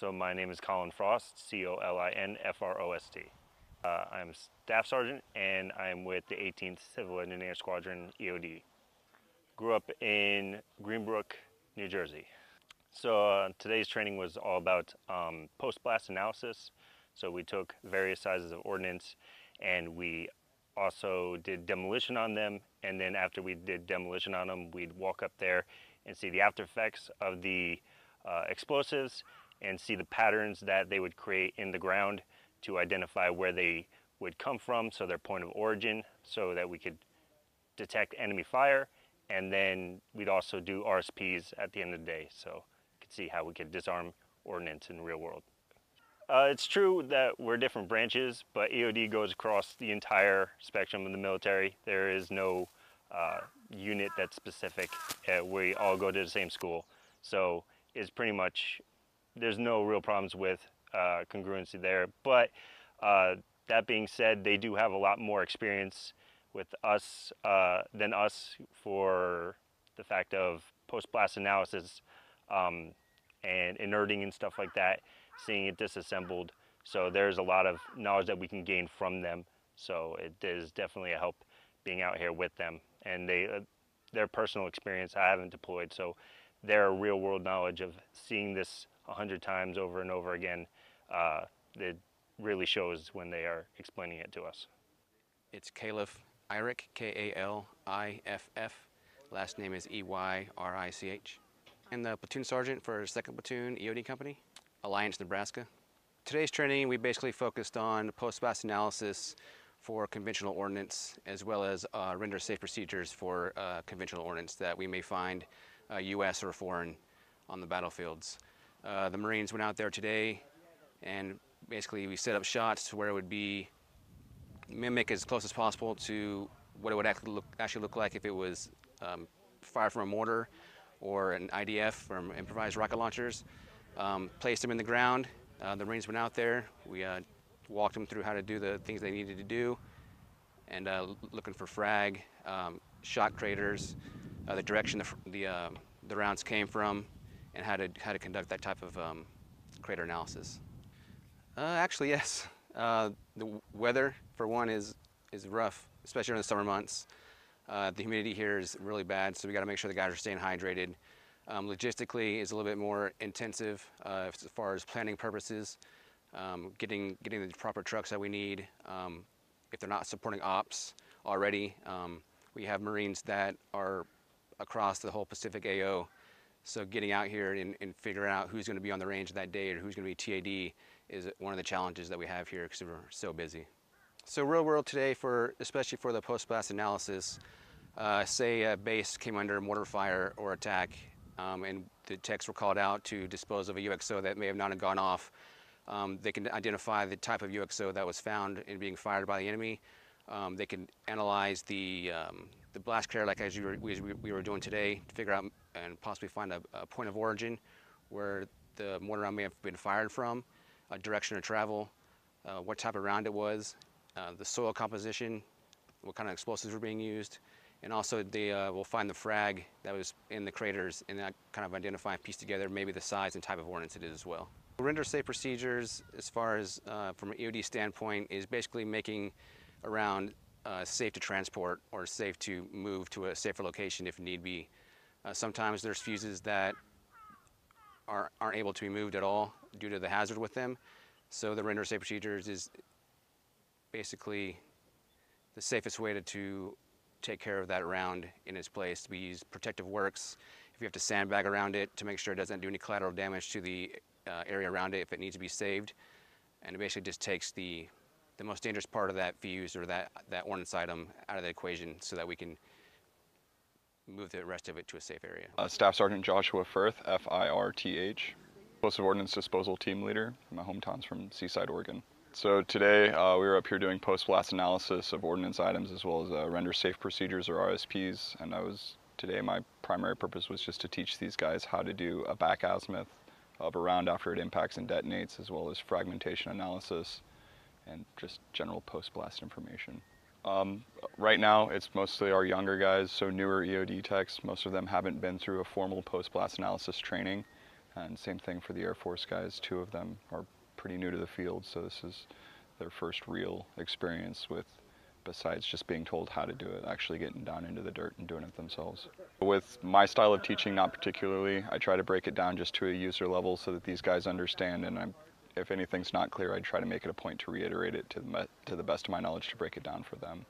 So my name is Colin Frost, C-O-L-I-N-F-R-O-S-T. Uh, I'm Staff Sergeant and I'm with the 18th Civil Engineer Squadron EOD. Grew up in Greenbrook, New Jersey. So uh, today's training was all about um, post-blast analysis. So we took various sizes of ordnance and we also did demolition on them. And then after we did demolition on them, we'd walk up there and see the after effects of the uh, explosives and see the patterns that they would create in the ground to identify where they would come from, so their point of origin, so that we could detect enemy fire. And then we'd also do RSPs at the end of the day, so we could see how we could disarm ordnance in the real world. Uh, it's true that we're different branches, but EOD goes across the entire spectrum of the military. There is no uh, unit that's specific. Uh, we all go to the same school. So it's pretty much, there's no real problems with uh, congruency there. But uh, that being said, they do have a lot more experience with us uh, than us for the fact of post-blast analysis um, and inerting and stuff like that, seeing it disassembled. So there's a lot of knowledge that we can gain from them. So it is definitely a help being out here with them. And they, uh, their personal experience, I haven't deployed, so their real world knowledge of seeing this a hundred times over and over again, uh, it really shows when they are explaining it to us. It's Kaliff Eyrich, K-A-L-I-F-F. Last name is E-Y-R-I-C-H. And the platoon sergeant for 2nd Platoon EOD Company, Alliance, Nebraska. Today's training, we basically focused on post-blast analysis for conventional ordnance, as well as uh, render safe procedures for uh, conventional ordnance that we may find uh, U.S. or foreign on the battlefields. Uh, the Marines went out there today and basically we set up shots to where it would be mimic as close as possible to what it would actually look, actually look like if it was um, fired from a mortar or an IDF from improvised rocket launchers. Um, placed them in the ground. Uh, the Marines went out there. We uh, walked them through how to do the things they needed to do and uh, looking for frag, um, shot craters, uh, the direction the, the, uh, the, rounds came from, and how to, how to conduct that type of um, crater analysis. Uh, actually, yes. Uh, the weather, for one, is, is rough, especially during the summer months. Uh, the humidity here is really bad, so we got to make sure the guys are staying hydrated. Um, logistically is a little bit more intensive uh, as far as planning purposes, um, getting, getting the proper trucks that we need. Um, if they're not supporting ops already, um, we have Marines that are across the whole Pacific AO. So getting out here and, and figuring out who's going to be on the range that day or who's going to be TAD is one of the challenges that we have here because we're so busy. So real world today, for especially for the post-blast analysis, uh, say a base came under mortar fire or attack um, and the techs were called out to dispose of a UXO that may have not have gone off. Um, they can identify the type of UXO that was found and being fired by the enemy. Um, they can analyze the, um, the blast crater like as were, we, we, were doing today to figure out and possibly find a, a point of origin where the mortar round may have been fired from uh, direction of travel, uh, what type of round it was, uh, the soil composition, what kind of explosives were being used, and also they uh, will find the frag that was in the craters and that kind of identify and piece together maybe the size and type of ordnance it is as well. Render safe procedures as far as uh, from an EOD standpoint is basically making around uh, safe to transport or safe to move to a safer location if need be. Uh, sometimes there's fuses that are, aren't able to be moved at all due to the hazard with them. So the render safe procedures is basically the safest way to, to take care of that round in its place. We use protective works. If you have to sandbag around it to make sure it doesn't do any collateral damage to the uh, area around it if it needs to be saved. And it basically just takes the, the most dangerous part of that fuse or that, that ordnance item out of the equation so that we can move the rest of it to a safe area. Uh, Staff Sergeant Joshua Firth, F-I-R-T-H. Explosive Ordnance Disposal Team Leader. My hometown's from Seaside, Oregon. So today uh, we were up here doing post-blast analysis of ordnance items as well as uh, render safe procedures or RSPs. And I was today my primary purpose was just to teach these guys how to do a back azimuth of a round after it impacts and detonates, as well as fragmentation analysis and just general post-blast information. Um, right now, it's mostly our younger guys, so newer EOD techs. Most of them haven't been through a formal post-blast analysis training And same thing for the Air Force guys. Two of them are pretty new to the field, so this is their first real experience with besides just being told how to do it, actually getting down into the dirt and doing it themselves. With my style of teaching, not particularly, I try to break it down just to a user level so that these guys understand and I'm, if anything's not clear, I'd try to make it a point to reiterate it to the, to the best of my knowledge to break it down for them.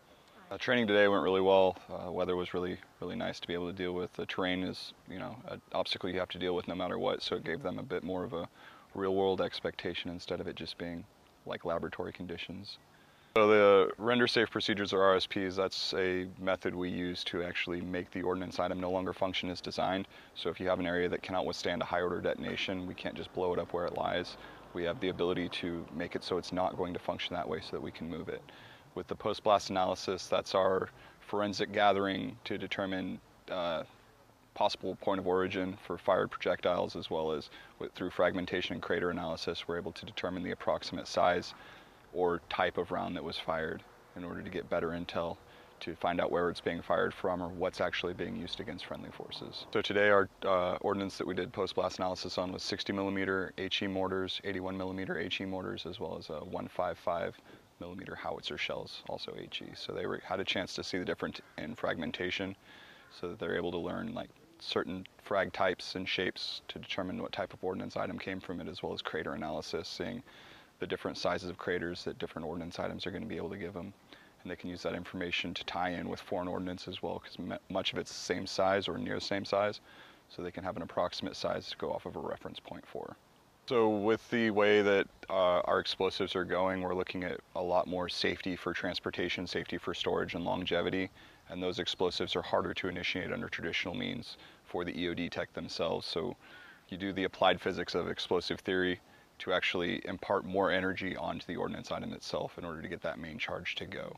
Uh, training today went really well. Uh, weather was really, really nice to be able to deal with. The terrain is, you know, an obstacle you have to deal with no matter what, so it gave them a bit more of a real world expectation instead of it just being like laboratory conditions. So the render safe procedures or RSPs, that's a method we use to actually make the ordnance item no longer function as designed. So if you have an area that cannot withstand a high order detonation, we can't just blow it up where it lies. We have the ability to make it so it's not going to function that way so that we can move it. With the post-blast analysis, that's our forensic gathering to determine uh, possible point of origin for fired projectiles as well as with, through fragmentation and crater analysis, we're able to determine the approximate size or type of round that was fired in order to get better intel to find out where it's being fired from or what's actually being used against friendly forces. So today our uh, ordnance that we did post-blast analysis on was 60 millimeter HE mortars, 81 millimeter HE mortars, as well as a 155 millimeter howitzer shells, also HE. So they were, had a chance to see the difference in fragmentation so that they're able to learn like certain frag types and shapes to determine what type of ordnance item came from it, as well as crater analysis, seeing the different sizes of craters that different ordnance items are going to be able to give them. And they can use that information to tie in with foreign ordnance as well, because much of it's the same size or near the same size, so they can have an approximate size to go off of a reference point for. So with the way that uh, our explosives are going, we're looking at a lot more safety for transportation, safety for storage, and longevity. And those explosives are harder to initiate under traditional means for the EOD tech themselves. So you do the applied physics of explosive theory, to actually impart more energy onto the ordnance item itself in order to get that main charge to go.